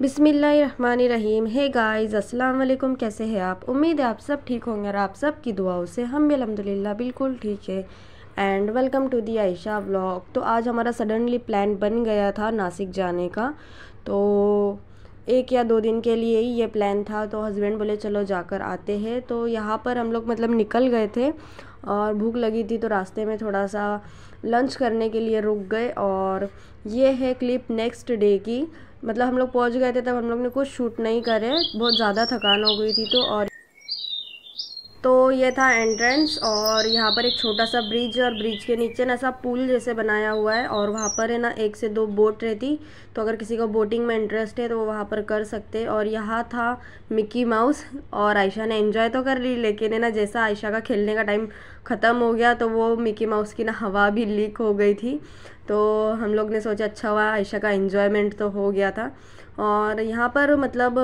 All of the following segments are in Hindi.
बिसमीम है गाइज़ अस्सलाम वालेकुम कैसे हैं आप? उम्मीद है आप सब ठीक होंगे और आप सब की दुआओं से हम भी अलहमदिल्ला बिल्कुल ठीक है। And welcome to the Ayesha vlog तो आज हमारा सडनली प्लान बन गया था नासिक जाने का। तो एक या दो दिन के लिए ही ये प्लान था। तो हस्बैंड बोले, चलो जाकर आते हैं। तो यहाँ पर हम लोग मतलब निकल गए थे और भूख लगी थी तो रास्ते में थोड़ा सा लंच करने के लिए रुक गए। और ये है क्लिप नेक्स्ट डे की। मतलब हम लोग पहुँच गए थे तब हम लोग ने कुछ शूट नहीं करे, बहुत ज़्यादा थकान हो गई थी तो और तो ये था एंट्रेंस और यहाँ पर एक छोटा सा ब्रिज और ब्रिज के नीचे ना ऐसा पुल जैसे बनाया हुआ है और वहाँ पर है ना एक से दो बोट रहती। तो अगर किसी को बोटिंग में इंटरेस्ट है तो वो वहाँ पर कर सकते और यहाँ था मिक्की माउस और आयशा ने एंजॉय तो कर ली लेकिन है ना जैसा आयशा का खेलने का टाइम ख़त्म हो गया तो वो मिक्की माउस की ना हवा भी लीक हो गई थी। तो हम लोग ने सोचा अच्छा हुआ आयशा का इन्जॉयमेंट तो हो गया था। और यहाँ पर मतलब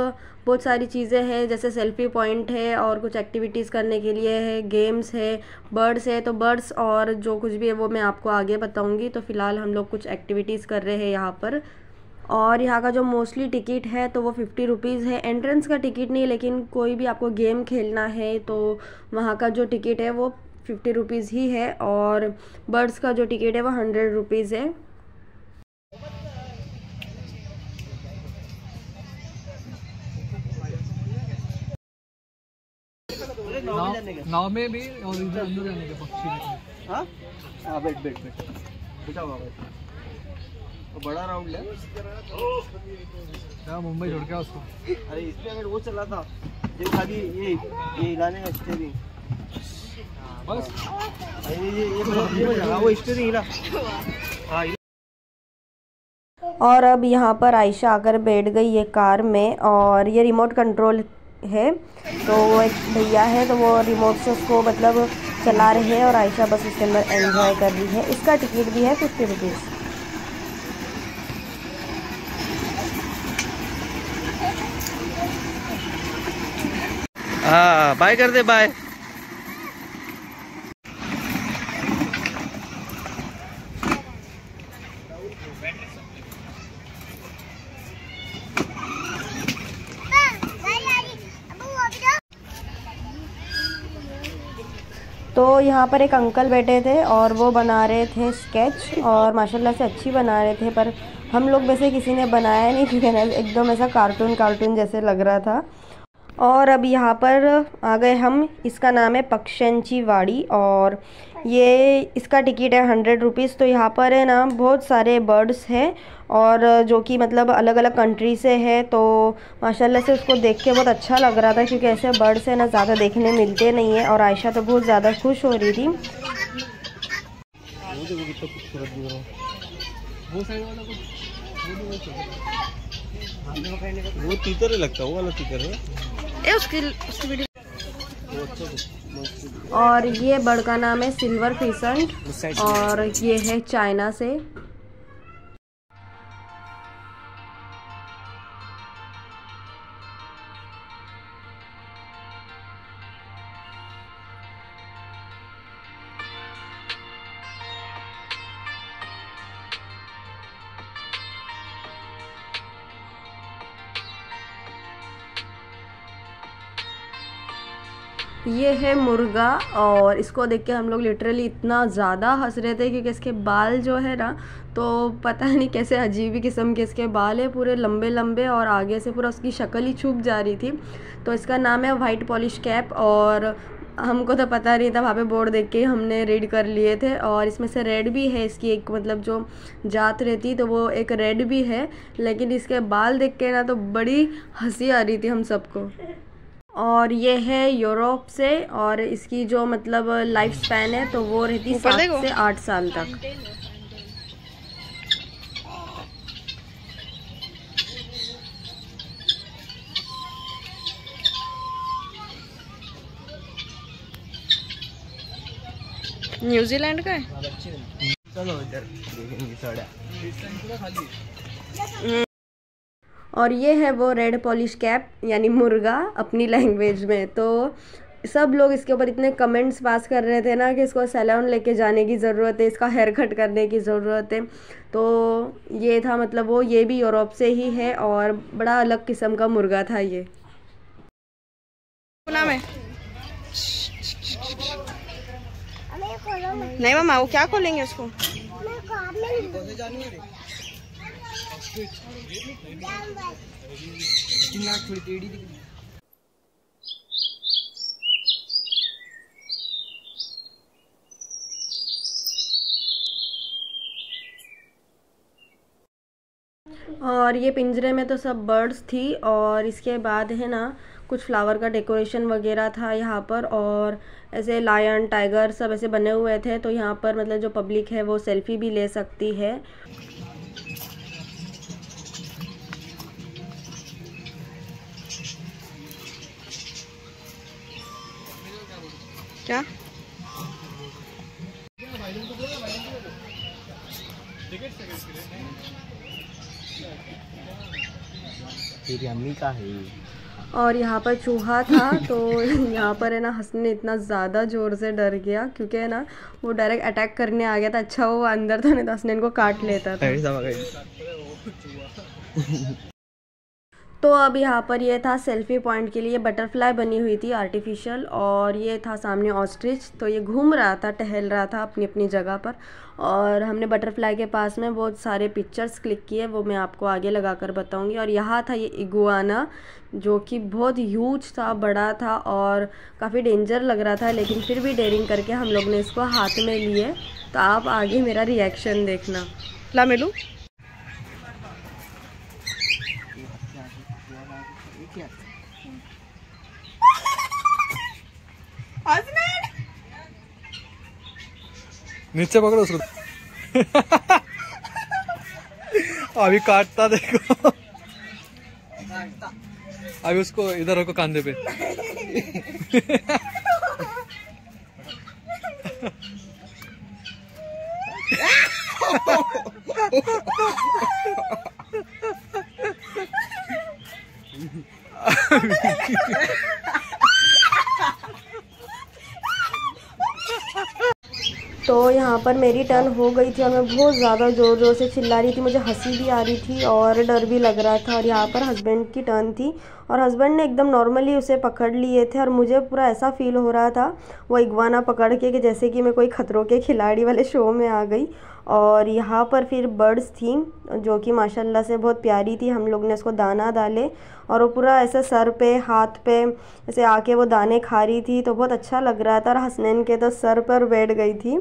बहुत सारी चीज़ें हैं, जैसे सेल्फ़ी पॉइंट है और कुछ एक्टिविटीज़ करने के लिए है गेम्स है बर्ड्स है तो बर्ड्स और जो कुछ भी है वो मैं आपको आगे बताऊँगी। तो फ़िलहाल हम लोग कुछ एक्टिविटीज़ कर रहे हैं यहाँ पर। और यहाँ का जो मोस्टली टिकट है तो वो फिफ्टी रुपीज़ है। एंट्रेंस का टिकट नहीं, लेकिन कोई भी आपको गेम खेलना है तो वहाँ का जो टिकट है वो फिफ्टी रुपीज़ ही है और बर्ड्स का जो टिकट है वो हंड्रेड रुपीज़ है। नाव में भी और इधर अंदर जाने के पक्षी हाँ? हाँ बैठ बैठ बैठ। बैठा हुआ तो बड़ा राउंड है। क्या मुंबई छोड़ के उसको? अरे इसमें अगर वो चला था जो खाली ये ये हिलाने का स्टेरिंग बस। ये ये ये ये हाँ, वो स्टेरिंग हिला हाँ और अब यहाँ पर आयशा आकर बैठ गई है कार में और ये रिमोट कंट्रोल है। तो वो एक भैया है तो वो रिमोट से उसको मतलब चला रहे हैं और आयशा बस उसके अंदर एंजॉय कर रही है। इसका टिकट भी है फिफ्टी रुपीज़ हाँ बाय कर दे बाय तो यहाँ पर एक अंकल बैठे थे और वो बना रहे थे स्केच और माशाल्लाह से अच्छी बना रहे थे, पर हम लोग वैसे किसी ने बनाया नहीं क्योंकि ना? एकदम ऐसा कार्टून कार्टून जैसे लग रहा था। और अब यहाँ पर आ गए हम, इसका नाम है पक्षंची वाड़ी और ये इसका टिकट है हंड्रेड रुपीज़ तो यहाँ पर है ना बहुत सारे बर्ड्स हैं और जो कि मतलब अलग अलग कंट्री से है। तो माशाल्लाह से उसको देख के बहुत अच्छा लग रहा था क्योंकि ऐसे बर्ड्स है ना ज़्यादा देखने मिलते नहीं है और आयशा तो बहुत ज़्यादा खुश हो रही थी। वो तीतर लगता है वो वाला तीतर है। ए उसकी उसकी वीडियो और ये बर्ड का नाम है सिल्वर फिसेंट और ये है चाइना से। ये है मुर्गा और इसको देख के हम लोग लिटरली इतना ज़्यादा हंस रहे थे क्योंकि इसके बाल जो है ना तो पता नहीं कैसे अजीब ही किस्म के इसके बाल है, पूरे लंबे लंबे और आगे से पूरा उसकी शक्ल ही छुप जा रही थी। तो इसका नाम है वाइट पॉलिश कैप और हमको तो पता नहीं था, वहाँ पे बोर्ड देख के हमने रीड कर लिए थे और इसमें से रेड भी है इसकी एक मतलब जो जात रहती तो वो एक रेड भी है, लेकिन इसके बाल देख के ना तो बड़ी हँसी आ रही थी हम सबको। और ये है यूरोप से और इसकी जो मतलब लाइफ स्पैन है तो वो रहती सात से आठ साल तक। न्यूजीलैंड का है? चलो इधर और ये है वो रेड पॉलिश कैप यानी मुर्गा अपनी लैंग्वेज में। तो सब लोग इसके ऊपर इतने कमेंट्स पास कर रहे थे ना कि इसको सैलून लेके जाने की ज़रूरत है इसका हेयर कट करने की ज़रूरत है। तो ये था मतलब वो ये भी यूरोप से ही है और बड़ा अलग किस्म का मुर्गा था ये। नाम है नहीं मामा वो क्या खोलेंगे उसको? और ये पिंजरे में तो सब बर्ड्स थी और इसके बाद है ना, कुछ फ्लावर का डेकोरेशन वगैरह था यहाँ पर और ऐसे लायन, टाइगर सब ऐसे बने हुए थे तो यहाँ पर मतलब जो पब्लिक है वो सेल्फी भी ले सकती है। क्या? तेरी अम्मी का है। और यहाँ पर चूहा था तो यहाँ पर है ना हंसने इतना ज़्यादा ज़ोर से डर गया क्योंकि है ना वो डायरेक्ट अटैक करने आ गया था। अच्छा वो अंदर था नहीं तो हंसने इनको काट लेता था। तो अब यहाँ पर ये था सेल्फी पॉइंट के लिए बटरफ्लाई बनी हुई थी आर्टिफिशियल और ये था सामने ऑस्ट्रिच तो ये घूम रहा था, टहल रहा था अपनी अपनी जगह पर और हमने बटरफ्लाई के पास में बहुत सारे पिक्चर्स क्लिक किए, वो मैं आपको आगे लगा कर बताऊँगी। और यहाँ था ये इगुआना जो कि बहुत ह्यूज था, बड़ा था और काफ़ी डेंजर लग रहा था, लेकिन फिर भी डेयरिंग करके हम लोग ने इसको हाथ में लिए। तो आप आगे मेरा रिएक्शन देखना। ला मिलू। नीचे पकड़ो उसको अभी काटता देखो अभी उसको इधर रखो कांधे पे यहाँ पर मेरी टर्न हो गई थी और मैं बहुत ज़्यादा ज़ोर ज़ोर से चिल्ला रही थी, मुझे हँसी भी आ रही थी और डर भी लग रहा था और यहाँ पर हस्बैंड की टर्न थी और हस्बैंड ने एकदम नॉर्मली उसे पकड़ लिए थे और मुझे पूरा ऐसा फील हो रहा था, वो इगवाना पकड़ के कि जैसे कि मैं कोई खतरों के खिलाड़ी वाले शो में आ गई और यहाँ पर फिर बर्ड्स थी जो कि माशाल्लाह से बहुत प्यारी थी, हम लोग ने उसको दाना डाले और वो पूरा ऐसे सर पे, हाथ पे ऐसे आके वो दाने खा रही थी तो बहुत अच्छा लग रहा था और हसनैन के तो सर पर बैठ गई थी।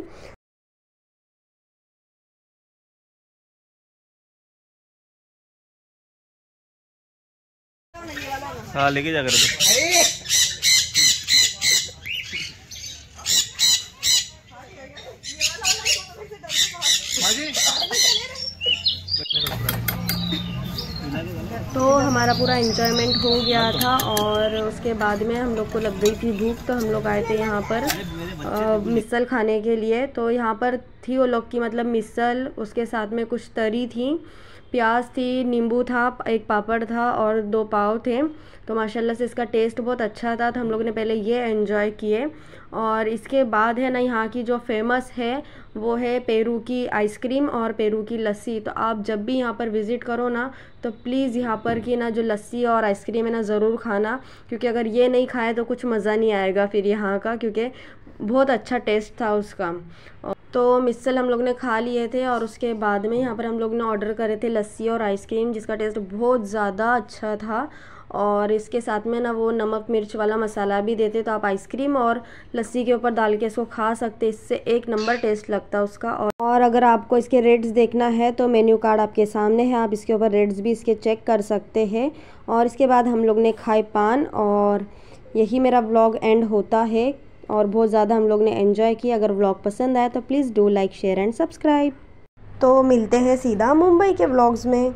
हाँ लेके जा कर तो हमारा पूरा इन्जॉयमेंट हो गया था और उसके बाद में हम लोग को लग गई थी भूख तो हम लोग आए थे यहाँ पर मिसल खाने के लिए। तो यहाँ पर थी वो लोग की मतलब मिसल, उसके साथ में कुछ तरी थी। प्याज थी, नींबू था, एक पापड़ था और दो पाव थे। तो माशाल्लाह से इसका टेस्ट बहुत अच्छा था। तो हम लोग ने पहले ये एंजॉय किए और इसके बाद है ना यहाँ की जो फ़ेमस है, वो है पेरू की आइसक्रीम और पेरू की लस्सी। तो आप जब भी यहाँ पर विज़िट करो ना तो प्लीज़ यहाँ पर की ना जो लस्सी और आइसक्रीम है ना ज़रूर खाना, क्योंकि अगर ये नहीं खाए तो कुछ मज़ा नहीं आएगा फिर यहाँ का, क्योंकि बहुत अच्छा टेस्ट था उसका। तो मिसल हम लोग ने खा लिए थे और उसके बाद में यहाँ पर हम लोग ने ऑर्डर करे थे लस्सी और आइसक्रीम जिसका टेस्ट बहुत ज़्यादा अच्छा था। और इसके साथ में ना वो नमक मिर्च वाला मसाला भी देते तो आप आइसक्रीम और लस्सी के ऊपर डाल के इसको खा सकते इससे एक नंबर टेस्ट लगता है उसका। और, और अगर आपको इसके रेट्स देखना है तो मेन्यू कार्ड आपके सामने है आप इसके ऊपर रेट्स भी इसके चेक कर सकते हैं। और इसके बाद हम लोग ने खाए पान और यही मेरा ब्लॉग एंड होता है। और बहुत ज़्यादा हम लोग ने एंजॉय किया। अगर व्लॉग पसंद आया तो please do like share and subscribe तो मिलते हैं सीधा मुंबई के व्लॉग्स में।